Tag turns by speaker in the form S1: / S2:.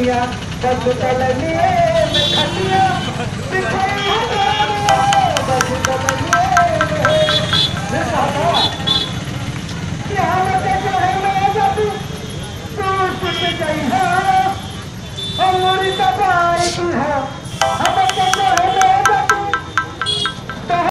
S1: खटिया, बस तलनिए खटिया बस तलनिए क्या हालत है? जो है? मैं ऐसा तू तू उससे